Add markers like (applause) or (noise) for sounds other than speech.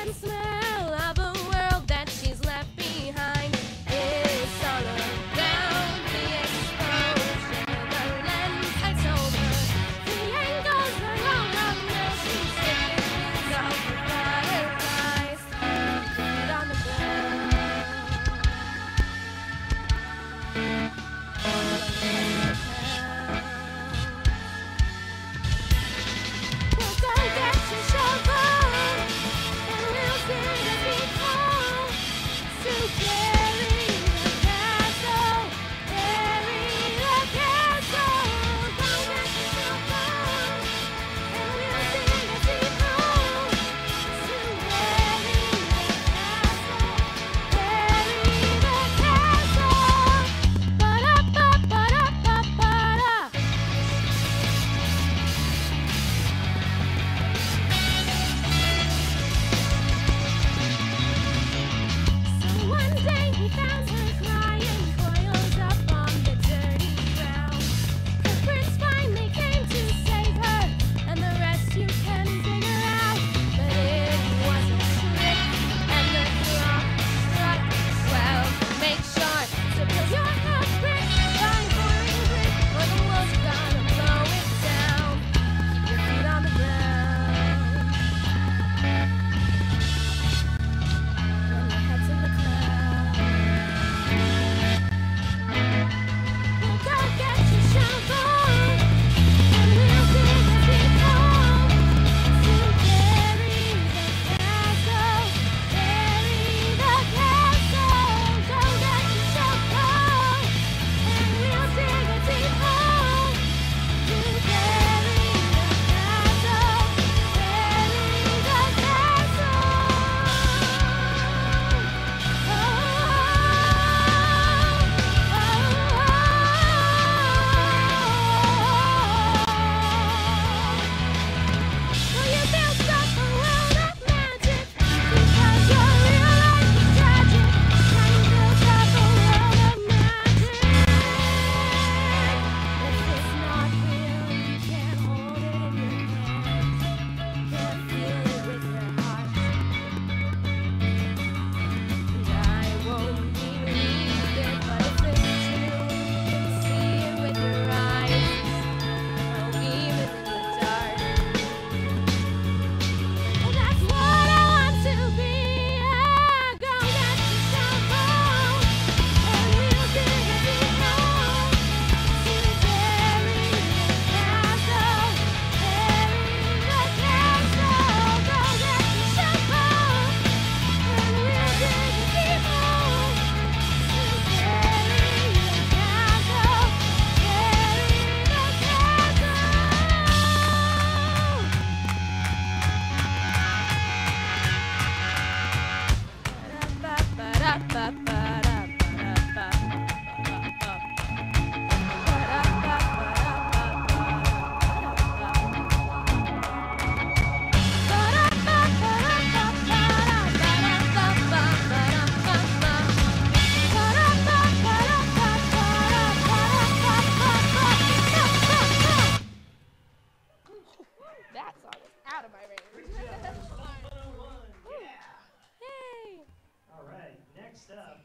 and smell. That song was out of my range. Great job. (laughs) 101. Yeah. Yay! All right. Next up,